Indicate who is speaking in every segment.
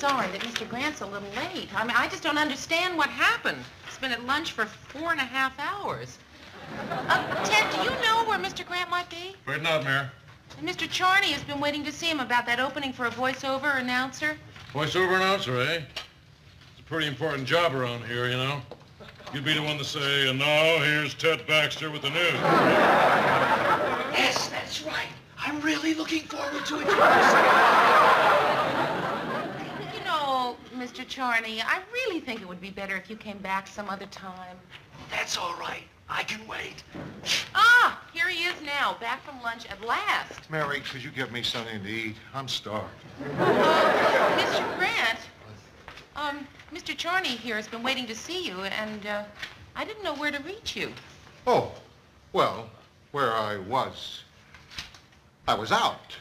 Speaker 1: sorry that Mr. Grant's a little late. I mean, I just don't understand what happened. He's been at lunch for four and a half hours. Uh, Ted, do you know where Mr. Grant might be?
Speaker 2: Afraid not, Mary.
Speaker 1: And Mr. Charney has been waiting to see him about that opening for a voiceover announcer.
Speaker 2: Voiceover announcer, eh? It's a pretty important job around here, you know. You'd be the one to say, and now here's Ted Baxter with the news.
Speaker 3: Yes, that's right. I'm really looking forward to it.
Speaker 1: You know, Mr. Charney, I really think it would be better if you came back some other time.
Speaker 3: That's all right. I can wait.
Speaker 1: Ah, here he is now, back from lunch at last.
Speaker 4: Mary, could you get me something to eat? I'm starved.
Speaker 1: Uh, Mr. Grant, um, Mr. Charney here has been waiting to see you, and uh, I didn't know where to reach you.
Speaker 4: Oh, well, where I was. I was out.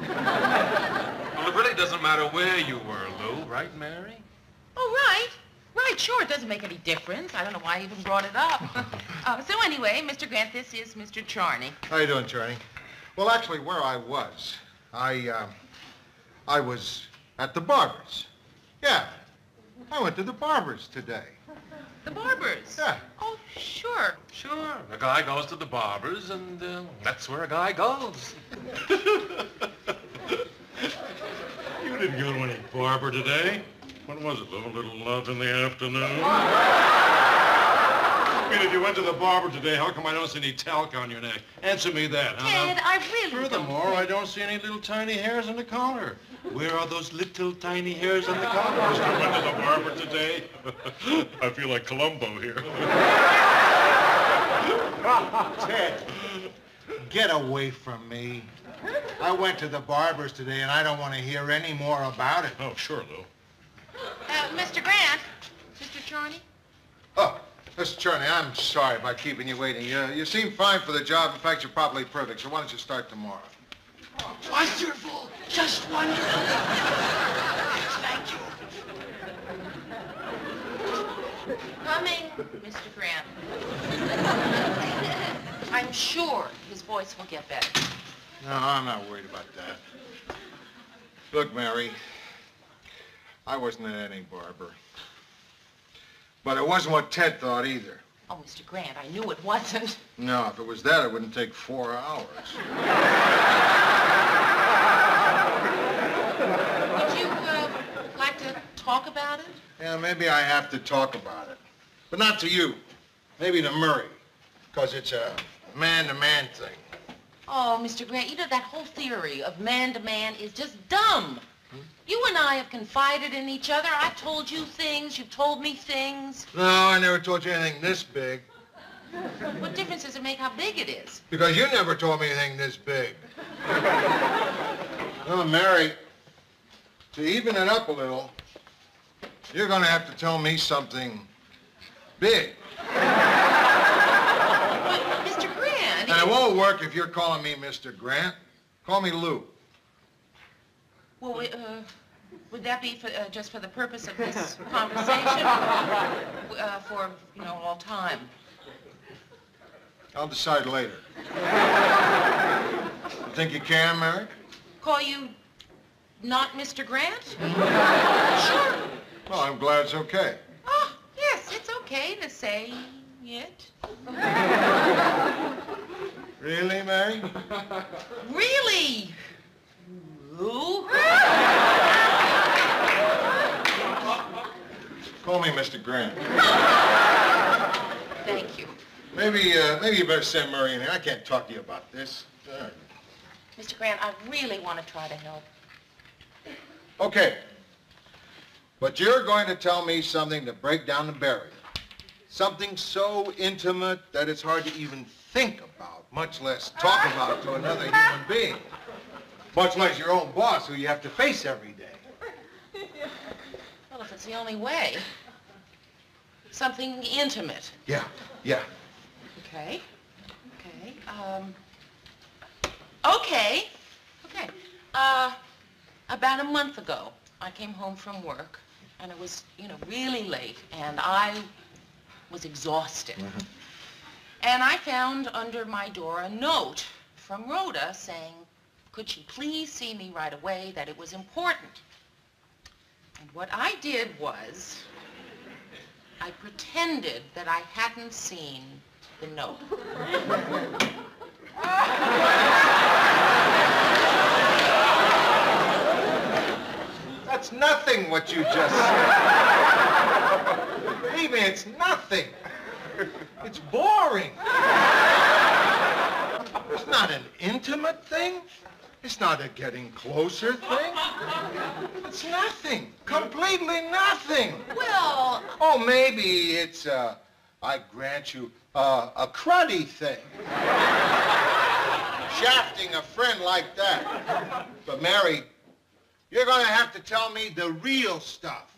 Speaker 5: Well, it really doesn't matter where you were, Lou, right, Mary?
Speaker 1: Oh, right. Right, sure. It doesn't make any difference. I don't know why I even brought it up. uh, so anyway, Mr. Grant, this is Mr. Charney.
Speaker 4: How you doing, Charney? Well, actually, where I was, I, uh, I was at the barber's. Yeah, I went to the barber's today.
Speaker 1: The barbers.
Speaker 4: Yeah.
Speaker 1: Oh, sure.
Speaker 5: Sure. A guy goes to the barber's, and uh, that's where a guy goes.
Speaker 2: You didn't go to any barber today. What was it, Lou? A little love in the afternoon? I mean, if you went to the barber today, how come I don't see any talc on your neck? Answer me that, huh?
Speaker 1: Ted, I really
Speaker 2: Furthermore,
Speaker 1: don't
Speaker 2: I don't see any little tiny hairs on the collar. Where are those little tiny hairs on the collar? I went to the barber today. I feel like Columbo here.
Speaker 4: Ted, get away from me. I went to the barber's today, and I don't want to hear any more about it.
Speaker 2: Oh, sure, Lou.
Speaker 1: Mr. Grant. Mr. Charney?
Speaker 4: Oh, Mr. Charney, I'm sorry about keeping you waiting. You, you seem fine for the job. In fact, you're probably perfect. So why don't you start tomorrow?
Speaker 3: Wonderful. Just wonderful. Thank you.
Speaker 1: Coming, Mr. Grant. I'm sure his voice will get better.
Speaker 4: No, I'm not worried about that. Look, Mary, I wasn't at any barber. But it wasn't what Ted thought either.
Speaker 1: Oh, Mr. Grant, I knew it wasn't.
Speaker 4: No, if it was that, it wouldn't take four hours.
Speaker 1: Would you, uh, like to talk about it?
Speaker 4: Yeah, maybe I have to talk about it. But not to you. Maybe to Murray. Because it's a man-to-man thing.
Speaker 1: Oh, Mr. Grant, you know that whole theory of man-to-man is just dumb. You and I have confided in each other. I've told you things. You've told me things.
Speaker 4: No, I never told you anything this big.
Speaker 1: What difference does it make how big it is?
Speaker 4: Because you never told me anything this big. no, Mary, to even it up a little, you're going to have to tell me something big.
Speaker 1: But, Mr. Grant...
Speaker 4: And it won't work if you're calling me Mr. Grant. Call me Lou.
Speaker 1: Well, we, uh, would that be for, uh, just for the purpose of this conversation? uh, for, you know, all time?
Speaker 4: I'll decide later. you think you can, Mary?
Speaker 1: Call you not Mr. Grant? sure.
Speaker 4: Well, I'm glad it's okay.
Speaker 1: Oh, yes, it's okay to say it.
Speaker 4: Really, Mary?
Speaker 1: Really? Lou?
Speaker 4: Call me Mr. Grant.
Speaker 1: Thank you.
Speaker 4: Maybe, uh, maybe you better send Murray in here. I can't talk to you about this. Uh,
Speaker 1: Mr. Grant, I really want to try to help.
Speaker 4: Okay. But you're going to tell me something to break down the barrier. Something so intimate that it's hard to even think about, much less talk about to another human being. Much less your own boss who you have to face every day.
Speaker 1: Well, if it's the only way. Something intimate.
Speaker 4: Yeah, yeah.
Speaker 1: Okay. Okay. Um. Okay. Okay. Uh, about a month ago, I came home from work, and it was, you know, really late, and I was exhausted. And I found under my door a note from Rhoda saying, could she please see me right away, that it was important. And what I did was, I pretended that I hadn't seen the note.
Speaker 4: That's nothing what you just said. Me, it's nothing. It's boring. It's not an intimate thing. It's not a getting closer thing. It's nothing. Completely nothing.
Speaker 1: Well,
Speaker 4: Oh, maybe it's, uh, I grant you, uh, a cruddy thing. Shafting a friend like that. But Mary, you're gonna have to tell me the real stuff.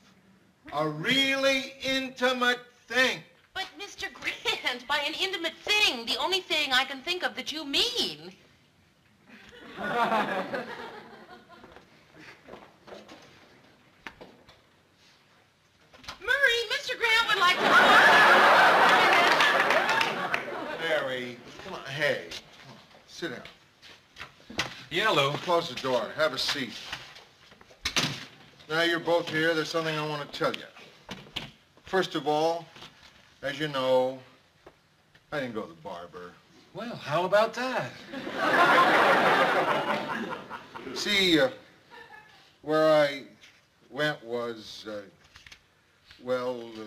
Speaker 4: A really intimate thing.
Speaker 1: but Mr. Grant, by an intimate thing, the only thing I can think of that you mean. Murray, Mr. Grant would like to talk.
Speaker 4: Mary, come on, hey, come on, sit down.
Speaker 5: Yeah, Lou.
Speaker 4: Close the door. Have a seat. Now you're both here, there's something I want to tell you. First of all, as you know, I didn't go to the barber.
Speaker 5: Well, how about that?
Speaker 4: See, uh, where I went was, uh, well, uh,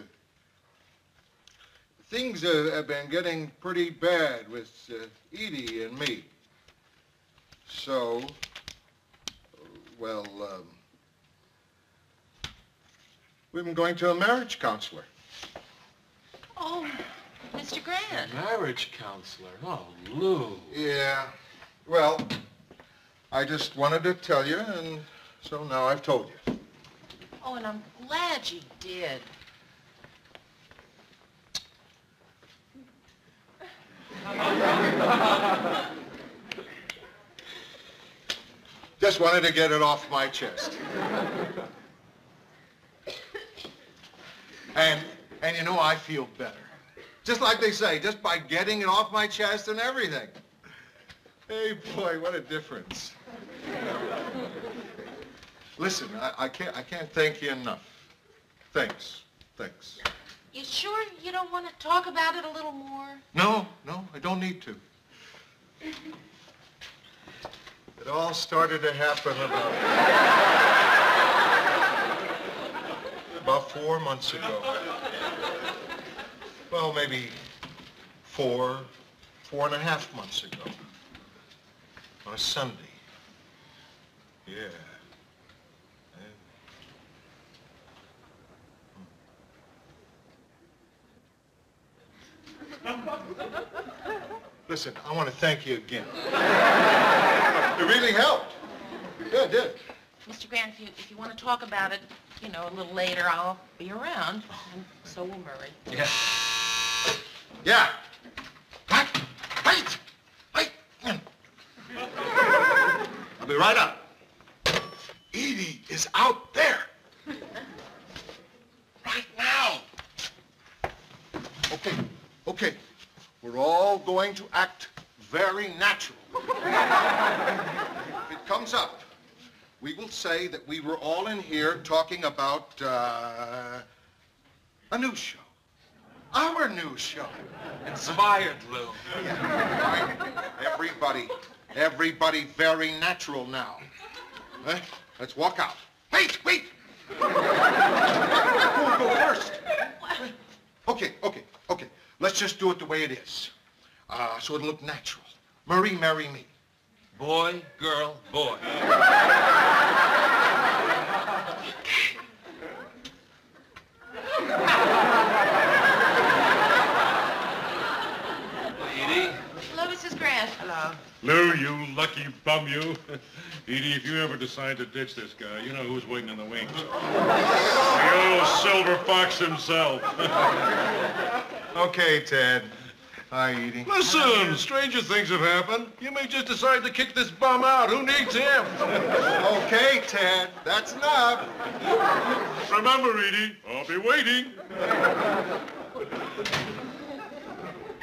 Speaker 4: things uh, have been getting pretty bad with uh, Edie and me. So, uh, well, um, we've been going to a marriage counselor.
Speaker 1: Oh, Mr. Grant.
Speaker 5: Marriage counselor. Oh, Lou.
Speaker 4: Yeah, well, I just wanted to tell you, and so now I've told you.
Speaker 1: Oh, and I'm glad you did.
Speaker 4: Just wanted to get it off my chest. And, and you know, I feel better. Just like they say, just by getting it off my chest and everything. Hey, boy, what a difference. Listen, I, I can't, I can't thank you enough. Thanks, thanks.
Speaker 1: You sure you don't want to talk about it a little more?
Speaker 4: No, no, I don't need to. It all started to happen about, about four months ago. Well, maybe four, four and a half months ago. On a Sunday. Yeah. Yeah. Listen, I want to thank you again. It really helped. Yeah, it did.
Speaker 1: Mr. Grant, if you, if you want to talk about it, you know, a little later, I'll be around, and so will Murray.
Speaker 5: Yeah.
Speaker 4: Yeah. What? Wait! Wait! I'll be right up. Edie is out there. Right now. Okay, okay. We're all going to act very natural. if it comes up, we will say that we were all in here talking about uh, a new show. Our new show.
Speaker 5: Inspired, Lou.
Speaker 4: Right? Everybody, everybody very natural now. Eh? Let's walk out. Wait, wait! Who will go first? Okay, okay, okay. Let's just do it the way it is. Uh, so it'll look natural. Murray, Mary me.
Speaker 5: Boy, girl, boy. Edie?
Speaker 1: Hello, Hello.
Speaker 2: Lou, you lucky bum, you. Edie, if you ever decide to ditch this guy, you know who's waiting in the wings. the old silver fox himself.
Speaker 4: Okay, Ted. Hi, Edie.
Speaker 2: Listen, stranger things have happened. You may just decide to kick this bum out. Who needs him?
Speaker 4: Okay, Ted. That's enough.
Speaker 2: Remember, Edie, I'll be waiting.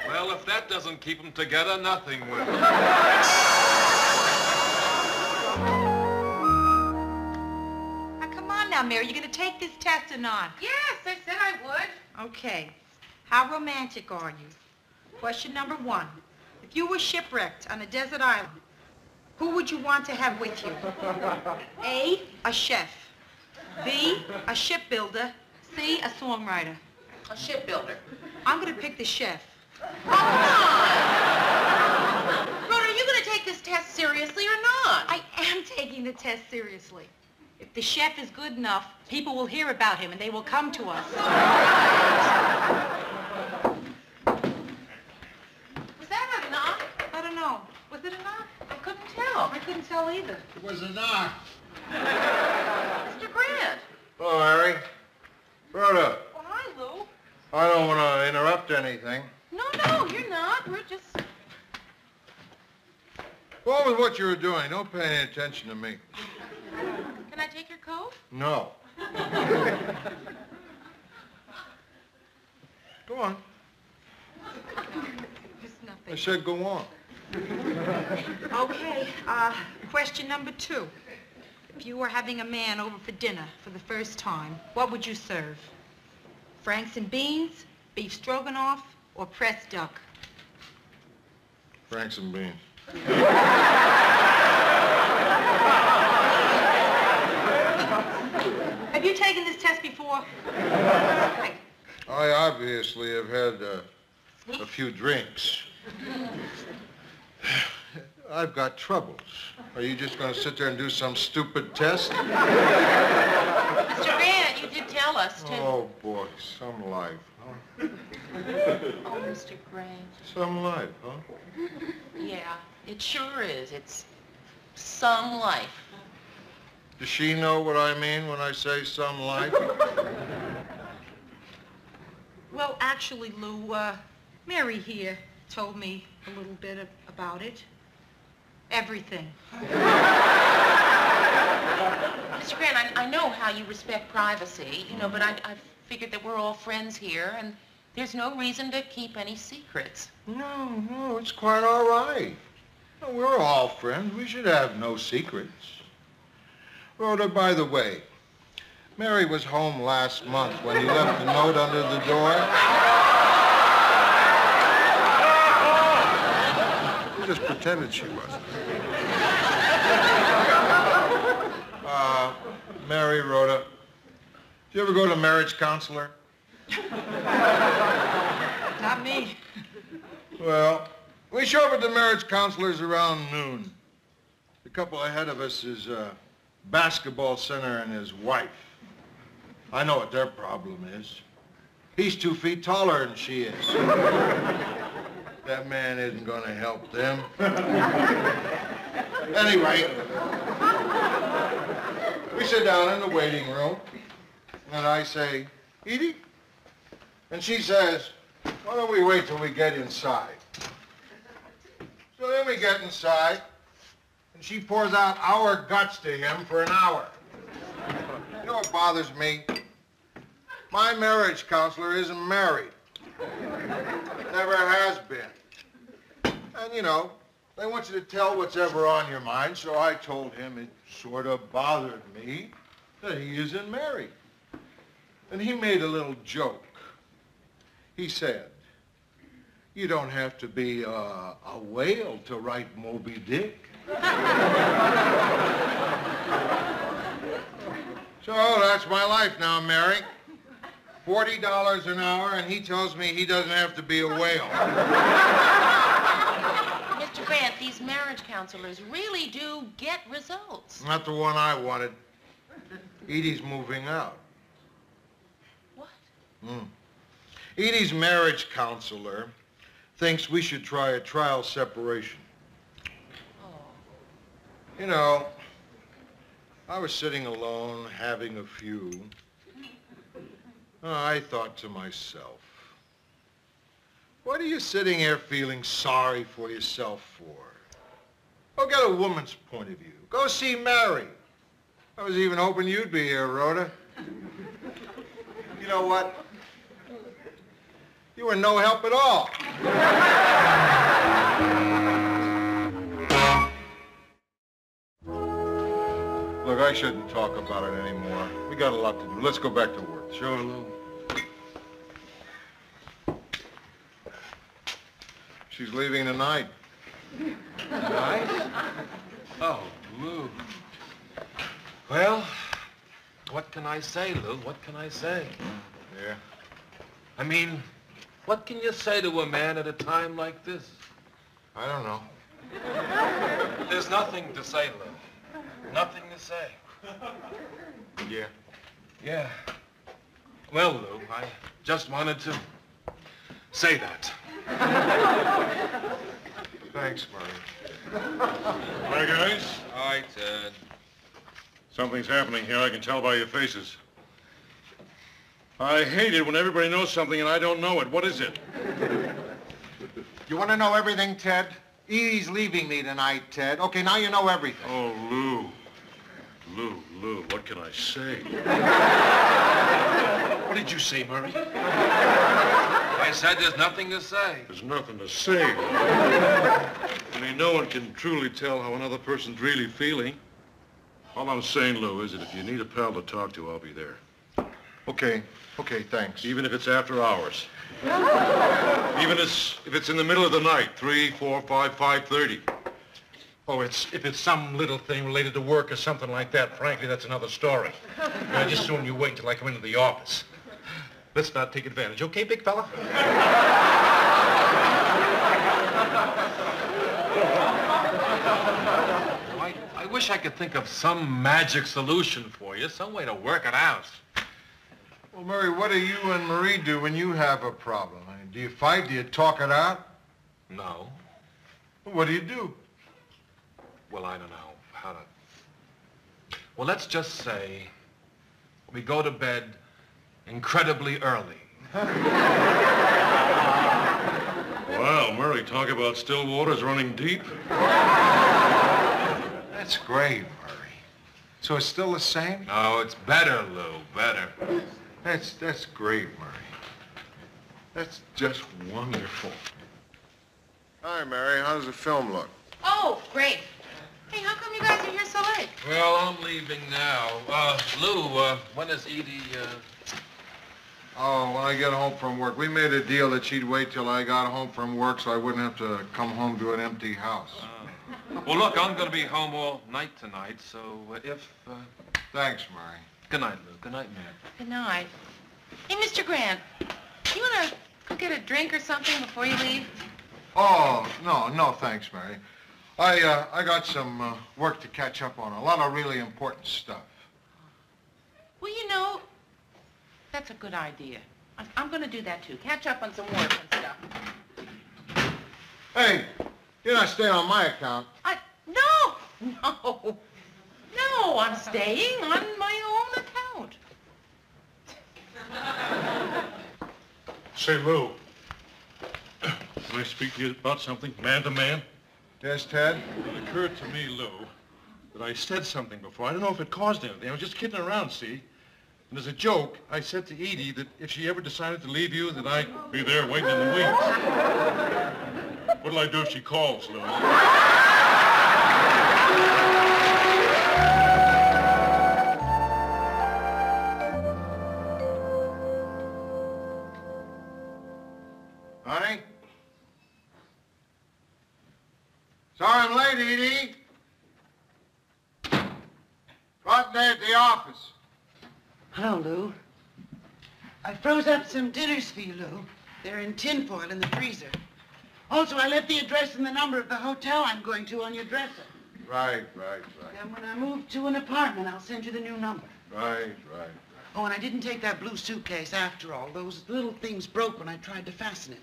Speaker 5: Well, if that doesn't keep them together, nothing will.
Speaker 6: Now, come on now, on, Mary. You gonna take this test or not?
Speaker 1: Yes, I said I would.
Speaker 6: Okay. How romantic are you? Question number one. If you were shipwrecked on a desert island, who would you want to have with you? A, a chef. B, a shipbuilder. C, a songwriter.
Speaker 1: A shipbuilder.
Speaker 6: I'm gonna pick the chef.
Speaker 1: Rhoda, are you going to take this test seriously or not?
Speaker 6: I am taking the test seriously. If the chef is good enough, people will hear about him and they will come to us.
Speaker 1: Was that a knock?
Speaker 6: I don't know. Was it a knock?
Speaker 1: I couldn't tell.
Speaker 6: I couldn't tell either.
Speaker 4: It was a knock.
Speaker 1: Mr. Grant.
Speaker 4: Hello, Harry. Rhoda,
Speaker 1: Well, hi, Lou.
Speaker 4: I don't want to interrupt anything.
Speaker 1: No, no, you're not. We're just...
Speaker 4: Go with what you were doing. Don't pay any attention to me.
Speaker 1: Can I take your coat?
Speaker 4: No. Go on.
Speaker 6: Just
Speaker 4: I said go on.
Speaker 6: Okay, uh, question number two. If you were having a man over for dinner for the first time, what would you serve? Franks and beans, beef stroganoff, or press duck?
Speaker 4: Franks and beans.
Speaker 6: Have you taken this test before?
Speaker 4: I obviously have had uh, a few drinks. I've got troubles. Are you just going to sit there and do some stupid test?
Speaker 1: Mr. Grant, you did tell us to...
Speaker 4: Oh, boy, some life?
Speaker 1: Oh, Mr. Grant.
Speaker 4: Some life, huh?
Speaker 1: Yeah, it sure is. It's some life.
Speaker 4: Does she know what I mean when I say some life?
Speaker 6: Well, actually, Lou, uh, Mary here told me a little bit of, about it. Everything.
Speaker 1: Mr. Grant, I, I know how you respect privacy, you know, but I, I figured that we're all friends here, and there's no reason to keep any secrets.
Speaker 4: No, no, it's quite all right. We're all friends. We should have no secrets. Rhoda, by the way, Mary was home last month when you left the note under the door. You just pretended she wasn't. Uh, Mary, Rhoda, you ever go to a marriage counselor?
Speaker 6: Not me.
Speaker 4: Well, we show up at the marriage counselors around noon. The couple ahead of us is a basketball center and his wife. I know what their problem is. He's two feet taller than she is. that man isn't going to help them. anyway, we sit down in the waiting room, and I say, Edie? And she says, why don't we wait till we get inside? So then we get inside, and she pours out our guts to him for an hour. You know what bothers me? My marriage counselor isn't married. Never has been. And, you know, they want you to tell what's ever on your mind, so I told him it sort of bothered me that he isn't married. And he made a little joke. He said, you don't have to be uh, a whale to write Moby Dick. so that's my life now, Mary. $40 an hour, and he tells me he doesn't have to be a whale.
Speaker 1: Mr. Grant, these marriage counselors really do get results.
Speaker 4: Not the one I wanted. Edie's moving out. Mm. Edie's marriage counselor thinks we should try a trial separation.
Speaker 1: Oh.
Speaker 4: You know, I was sitting alone, having a few. I thought to myself, what are you sitting here feeling sorry for yourself for? Go get a woman's point of view. Go see Mary. I was even hoping you'd be here, Rhoda. You know what? You were no help at all. Look, I shouldn't talk about it anymore. We got a lot to do. Let's go back to work.
Speaker 2: Sure, Lou.
Speaker 4: She's leaving tonight.
Speaker 5: Nice. Oh, Lou. Well, what can I say, Lou? What can I say?
Speaker 4: Yeah.
Speaker 5: I mean, what can you say to a man at a time like this?
Speaker 4: I don't know.
Speaker 5: There's nothing to say, Lou. Nothing to say.
Speaker 4: Yeah.
Speaker 5: Yeah. Well, Lou, I just wanted to say that.
Speaker 4: Thanks, Murray.
Speaker 2: Hi, guys.
Speaker 5: Hi, Ted.
Speaker 2: Uh, something's happening here. I can tell by your faces. I hate it when everybody knows something and I don't know it. What is it?
Speaker 4: You want to know everything, Ted? Edie's leaving me tonight, Ted. Okay, now you know everything.
Speaker 2: Oh, Lou. Lou, Lou, what can I say?
Speaker 5: What did you say, Murray? I said there's nothing to say.
Speaker 2: There's nothing to say. I mean, no one can truly tell how another person's really feeling. All I'm saying, Lou, is that if you need a pal to talk to, I'll be there.
Speaker 4: Okay, okay, thanks.
Speaker 2: Even if it's after hours. Even if if it's in the middle of the night, three, four, five, five thirty. Oh, it's if it's some little thing related to work or something like that. Frankly, that's another story. I just assume you wait until I come into the office. Let's not take advantage, okay, big fella?
Speaker 5: I, I wish I could think of some magic solution for you, some way to work it out.
Speaker 4: Well, Murray, what do you and Marie do when you have a problem? I mean, do you fight? Do you talk it out?
Speaker 5: No.
Speaker 4: What do you do?
Speaker 5: Well, I don't know how to... Well, let's just say we go to bed incredibly early.
Speaker 2: Wow, Murray, talk about still waters running deep.
Speaker 4: That's great, Murray. So it's still the same?
Speaker 5: No, it's better, Lou, better.
Speaker 4: That's, that's great, Murray. That's just wonderful. Hi, Mary. How does the film look?
Speaker 1: Oh, great. Hey, how come you guys are here so late?
Speaker 5: Well, I'm leaving now. Uh, Lou, uh, when is Edie, uh...
Speaker 4: Oh, when I get home from work. We made a deal that she'd wait till I got home from work so I wouldn't have to come home to an empty house.
Speaker 5: Well, look, I'm gonna be home all night tonight, so uh, if... Uh...
Speaker 4: Thanks, Murray.
Speaker 5: Good night, Lou. Good night, man.
Speaker 1: Good night. Hey, Mr. Grant, you want to go get a drink or something before you leave?
Speaker 4: Oh, no, no, thanks, Mary. I, uh, I got some uh, work to catch up on. A lot of really important stuff.
Speaker 1: Well, you know, that's a good idea. I'm, I'm going to do that, too. Catch up on some work and stuff.
Speaker 4: Hey, you're not staying on my account.
Speaker 1: I... No! No! No, I'm staying on my own account.
Speaker 2: Say, Lou. Can I speak to you about something, man to man?
Speaker 4: Yes, Ted?
Speaker 2: It occurred to me, Lou, that I said something before. I don't know if it caused anything. I was just kidding around, see? And as a joke, I said to Edie that if she ever decided to leave you, that I'd be there waiting in the wings. What'll I do if she calls, Lou?
Speaker 4: Sorry I'm late, Edie. Rotten day at the office.
Speaker 7: Hello, Lou. I froze up some dinners for you, Lou. They're in tinfoil in the freezer. Also, I left the address and the number of the hotel I'm going to on your dresser.
Speaker 4: Right, right, right.
Speaker 7: And when I move to an apartment, I'll send you the new number.
Speaker 4: Right, right.
Speaker 7: Oh, and I didn't take that blue suitcase after all. Those little things broke when I tried to fasten it.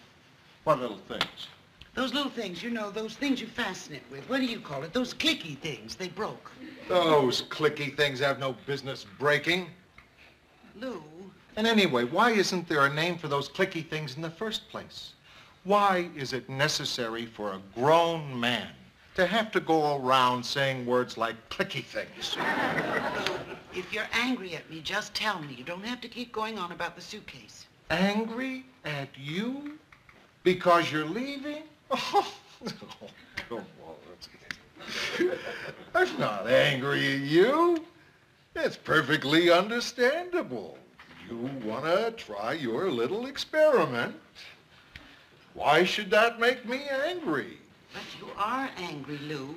Speaker 4: What little things?
Speaker 7: Those little things, you know, those things you fasten it with. What do you call it? Those clicky things. They broke.
Speaker 4: Those clicky things have no business breaking.
Speaker 7: Lou,
Speaker 4: And anyway, why isn't there a name for those clicky things in the first place? Why is it necessary for a grown man to have to go around saying words like clicky things?
Speaker 7: if you're angry at me, just tell me. You don't have to keep going on about the suitcase.
Speaker 4: Angry at you? Because you're leaving? Oh, come on. I'm not angry at you. It's perfectly understandable. You want to try your little experiment. Why should that make me angry?
Speaker 7: But you are angry, Lou.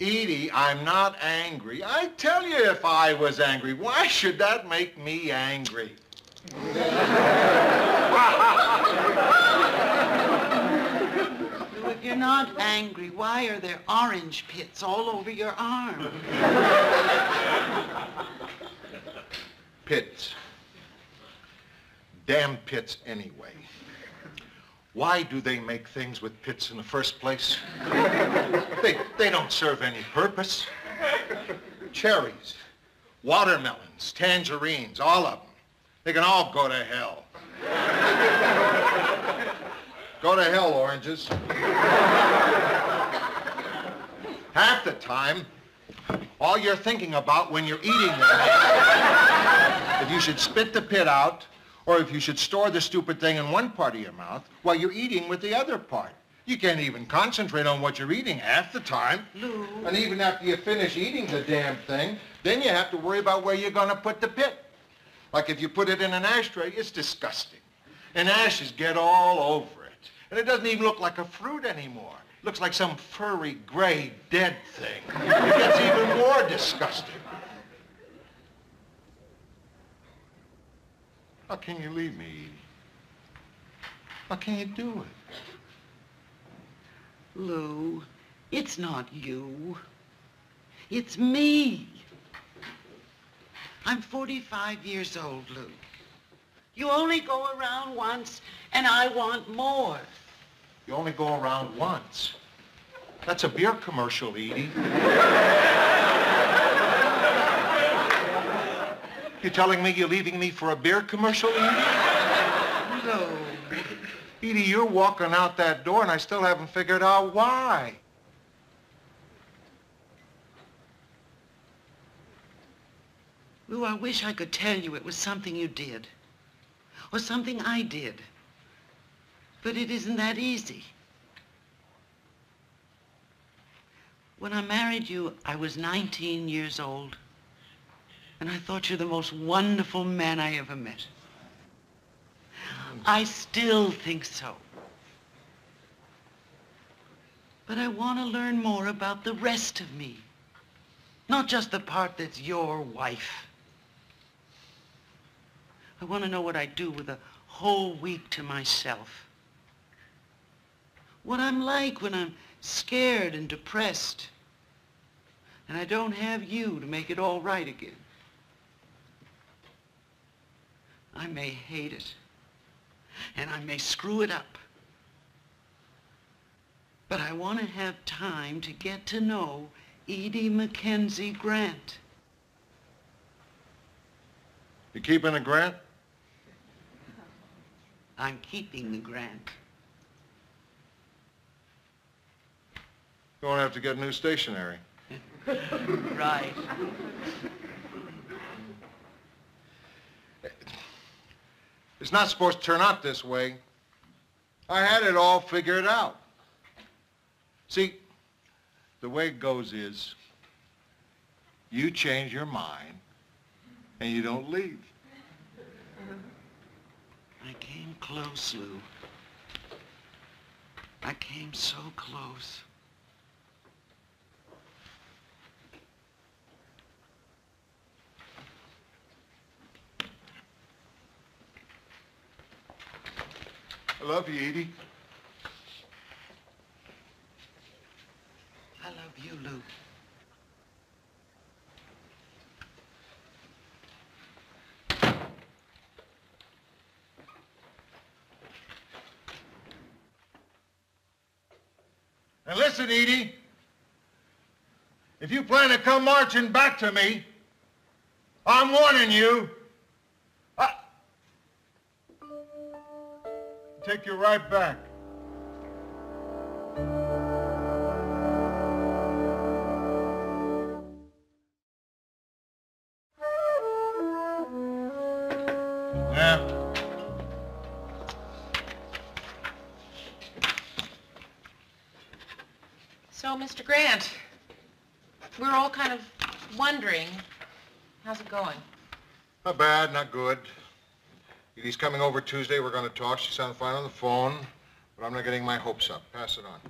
Speaker 4: Edie, I'm not angry. I'd tell you if I was angry. Why should that make me angry?
Speaker 7: You're not angry, why are there orange pits all over your arm?
Speaker 4: Pits. Damn pits anyway. Why do they make things with pits in the first place? They, they don't serve any purpose. Cherries, watermelons, tangerines, all of them. They can all go to hell. Go to hell, oranges. Half the time, all you're thinking about when you're eating them if you should spit the pit out, or if you should store the stupid thing in one part of your mouth while you're eating with the other part. You can't even concentrate on what you're eating half the time.
Speaker 7: Lou.
Speaker 4: And even after you finish eating the damn thing, then you have to worry about where you're going to put the pit. Like if you put it in an ashtray, it's disgusting. And ashes get all over it. And it doesn't even look like a fruit anymore. It looks like some furry, gray, dead thing. It gets even more disgusting. How can you leave me, Edie? How can you do it?
Speaker 7: Lou, it's not you. It's me. I'm 45 years old, Lou. You only go around once, and I want more.
Speaker 4: You only go around once. That's a beer commercial, Edie. You're telling me you're leaving me for a beer commercial, Edie?
Speaker 7: No.
Speaker 4: Edie, you're walking out that door and I still haven't figured out why.
Speaker 7: Lou, I wish I could tell you it was something you did. Or something I did. But it isn't that easy. When I married you, I was 19 years old. And I thought you the most wonderful man I ever met. I still think so. But I want to learn more about the rest of me. Not just the part that's your wife. I want to know what I do with a whole week to myself. What I'm like when I'm scared and depressed. And I don't have you to make it all right again. I may hate it. And I may screw it up. But I want to have time to get to know Edie Mackenzie Grant.
Speaker 4: You keeping a grant?
Speaker 7: I'm keeping the grant.
Speaker 4: You won't have to get new stationery.
Speaker 7: Right.
Speaker 4: It's not supposed to turn out this way. I had it all figured out. See, the way it goes is you change your mind and you don't leave.
Speaker 7: I came close, Lou. I came so close.
Speaker 4: I love you, Edie.
Speaker 7: I love you, Lou.
Speaker 4: Now listen, Edie. If you plan to come marching back to me, I'm warning you. Take you right back. Yeah.
Speaker 1: So, Mr. Grant, we're all kind of wondering How's it going?
Speaker 4: Not bad, not good. Edie's coming over Tuesday. We're going to talk. She sounded fine on the phone, but I'm not getting my hopes up. Pass it on.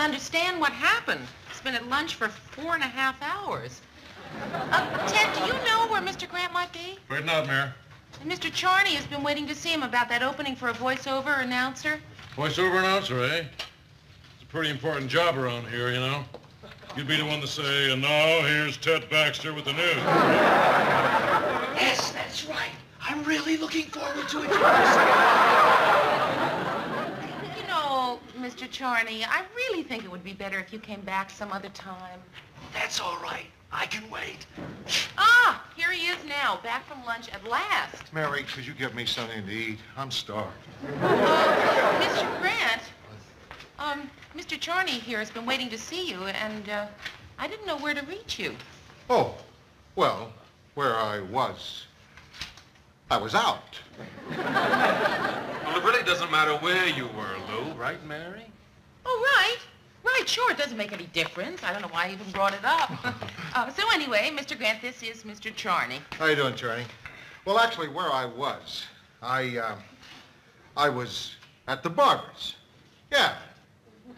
Speaker 1: Don't understand what happened. He's been at lunch for four and a half hours. Uh, Ted, do you know where Mr. Grant might be?
Speaker 2: Afraid not, Mary.
Speaker 1: And Mr. Charney has been waiting to see him about that opening for a voiceover announcer.
Speaker 2: Voiceover announcer, eh? It's a pretty important job around here, you know. You'd be the one to say, and now here's Ted Baxter with the news.
Speaker 3: Yes, that's right. I'm really looking forward to it.
Speaker 1: You know, Mr. Charney, I really think it would be better if you came back some other time.
Speaker 3: That's all right. I can wait.
Speaker 1: Ah, here he is now, back from lunch at last.
Speaker 4: Mary, could you get me something to eat? I'm starved.
Speaker 1: Uh, Mr. Grant, um, Mr. Charney here has been waiting to see you, and uh, I didn't know where to reach you.
Speaker 4: Oh, well, where I was. I was out.
Speaker 5: Well, it really doesn't matter where you were, Lou, right, Mary?
Speaker 1: Oh, right. Right, sure. It doesn't make any difference. I don't know why I even brought it up. uh, so anyway, Mr. Grant, this is Mr. Charney.
Speaker 4: How you doing, Charney? Well, actually, where I was, I, uh, I was at the barber's. Yeah,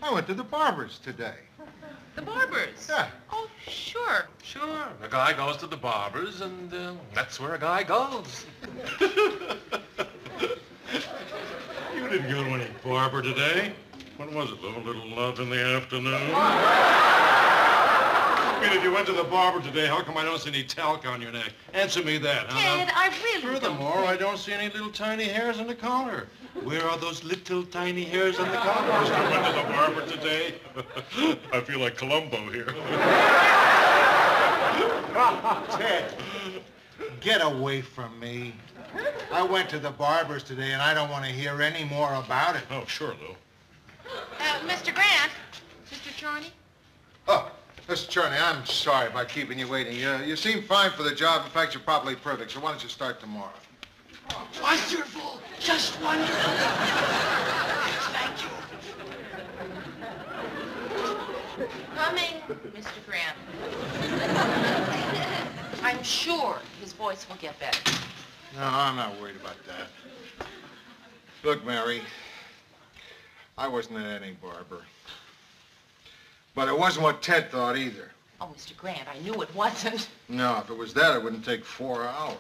Speaker 4: I went to the barber's today.
Speaker 1: The barbers.
Speaker 4: Yeah.
Speaker 1: Oh, sure.
Speaker 5: Sure. A guy goes to the barber's, and uh, that's where a guy goes.
Speaker 2: You didn't go to any barber today. What was it, Lou? A little love in the afternoon? I mean, if you went to the barber today, how come I don't see any talc on your neck? Answer me that, huh?
Speaker 1: Ted, I really don't
Speaker 2: Furthermore, I don't see any little tiny hairs on the collar. Where are those little tiny hairs on the collar? Mr. went to the barber today. I feel like Columbo here.
Speaker 4: Ted, get away from me. I went to the barber's today, and I don't want to hear any more about it.
Speaker 2: Oh, sure, Lou.
Speaker 1: Uh, Mr. Grant, Mr. Charney.
Speaker 4: Oh, Mr. Charney, I'm sorry about keeping you waiting. You, you seem fine for the job. In fact, you're probably perfect. So why don't you start tomorrow?
Speaker 3: Wonderful. Just wonderful. Thank you.
Speaker 1: Coming, Mr. Grant. I'm sure his voice will get better.
Speaker 4: No, I'm not worried about that. Look, Mary, I wasn't at any barber. But it wasn't what Ted thought either.
Speaker 1: Oh, Mr. Grant, I knew it wasn't.
Speaker 4: No, if it was that, it wouldn't take four hours.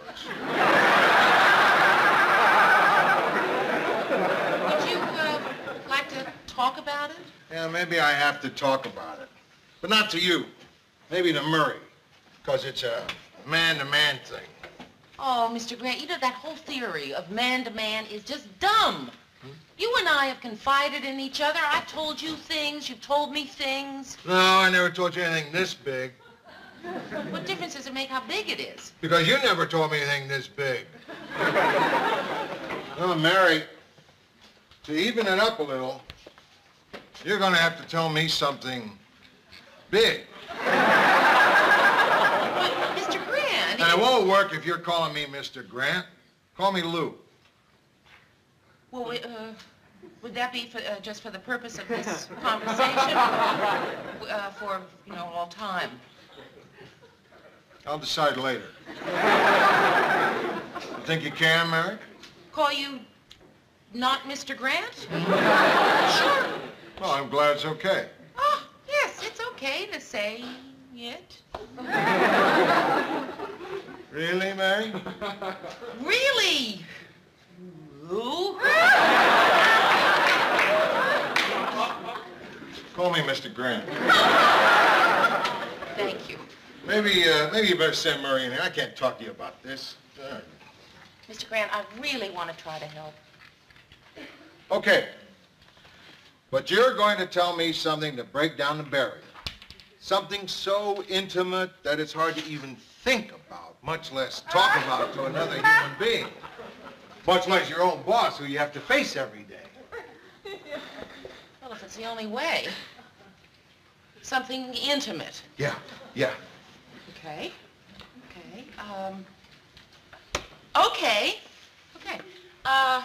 Speaker 1: Would you uh, like to talk about it?
Speaker 4: Yeah, maybe I have to talk about it. But not to you. Maybe to Murray. Because it's a man-to-man thing.
Speaker 1: Oh, Mr. Grant, you know that whole theory of man to man is just dumb. You and I have confided in each other. I've told you things. You've told me things.
Speaker 4: No, I never told you anything this big.
Speaker 1: What difference does it make how big it is?
Speaker 4: Because you never told me anything this big. well, Mary, to even it up a little, you're going to have to tell me something big.
Speaker 1: But, Mr. Grant,
Speaker 4: And it won't work if you're calling me Mr. Grant. Call me Lou.
Speaker 1: well, we, uh, would that be for, uh, just for the purpose of this conversation? uh, for, you know, all time?
Speaker 4: I'll decide later. You think you can, Mary?
Speaker 1: Call you not Mr. Grant? sure.
Speaker 4: Well, I'm glad it's okay.
Speaker 1: Oh, yes, it's okay to say Yet.
Speaker 4: really, Mary?
Speaker 1: Really? Lou?
Speaker 4: Call me Mr. Grant.
Speaker 1: Thank you.
Speaker 4: Maybe, uh, maybe you better send Murray in here. I can't talk to you about this. Darn.
Speaker 1: Mr. Grant, I really want to try to help.
Speaker 4: Okay. But you're going to tell me something to break down the barrier. Something so intimate that it's hard to even think about, much less talk about to another human being. Much less your own boss who you have to face every day.
Speaker 1: Well, if it's the only way. Something intimate.
Speaker 4: Yeah, yeah.
Speaker 1: Okay. Okay. Um. Okay. Okay. Uh,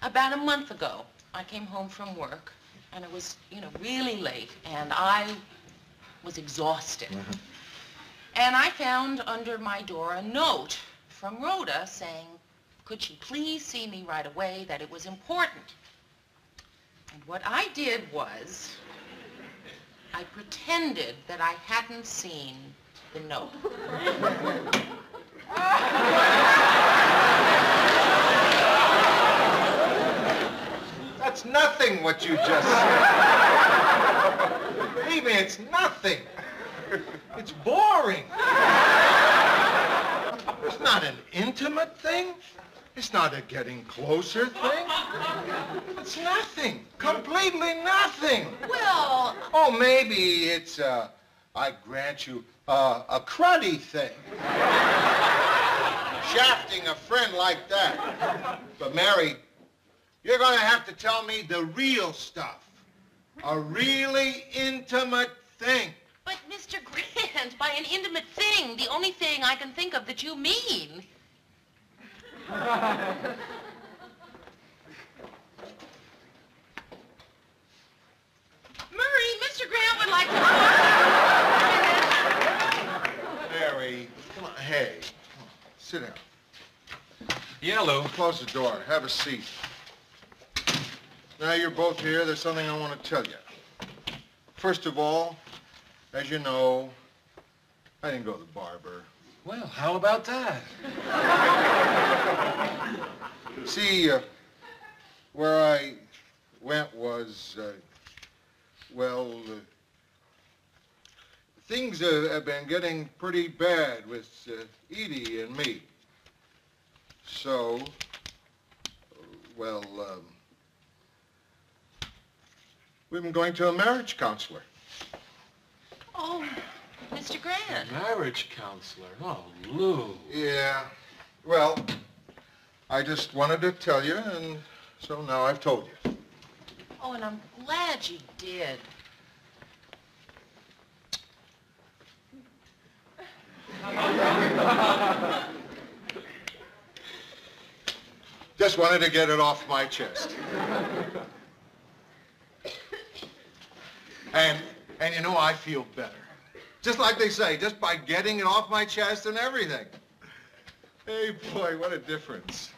Speaker 1: about a month ago, I came home from work, and it was, you know, really late, and I was exhausted. Mm-hmm. And I found under my door a note from Rhoda saying, could she please see me right away, that it was important. And what I did was, I pretended that I hadn't seen the note.
Speaker 4: That's nothing what you just said. Me, it's nothing. It's boring. It's not an intimate thing. It's not a getting closer thing. It's nothing. Completely nothing.
Speaker 1: Well,
Speaker 4: Oh, maybe it's, uh, I grant you, uh, a cruddy thing. Shafting a friend like that. But Mary, you're gonna have to tell me the real stuff. A really intimate thing.
Speaker 1: but Mr. Grant, by an intimate thing, the only thing I can think of that you mean. Murray, Mr. Grant would like to...
Speaker 4: Mary, come on, hey, come on, sit down.
Speaker 5: Yeah, Lou.
Speaker 4: Close the door. Have a seat. Now you're both here, there's something I want to tell you. First of all, as you know, I didn't go to the barber.
Speaker 5: Well, how about that?
Speaker 4: See, uh, where I went was, uh, well, uh, things uh, have been getting pretty bad with uh, Edie and me. So, uh, well, um, we've been going to a marriage counselor.
Speaker 1: Oh, Mr. Grant.
Speaker 5: Marriage counselor. Oh, Lou.
Speaker 4: Yeah, well, I just wanted to tell you, and so now I've told you.
Speaker 1: Oh, and I'm glad you did.
Speaker 4: Just wanted to get it off my chest. And, and you know, I feel better. Just like they say, just by getting it off my chest and everything. Hey, boy, what a difference.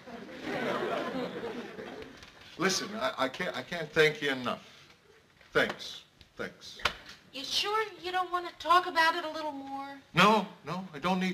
Speaker 4: Listen, I, I can't, I can't thank you enough. Thanks, thanks.
Speaker 1: You sure you don't want to talk about it a little more?
Speaker 4: No, no, I don't need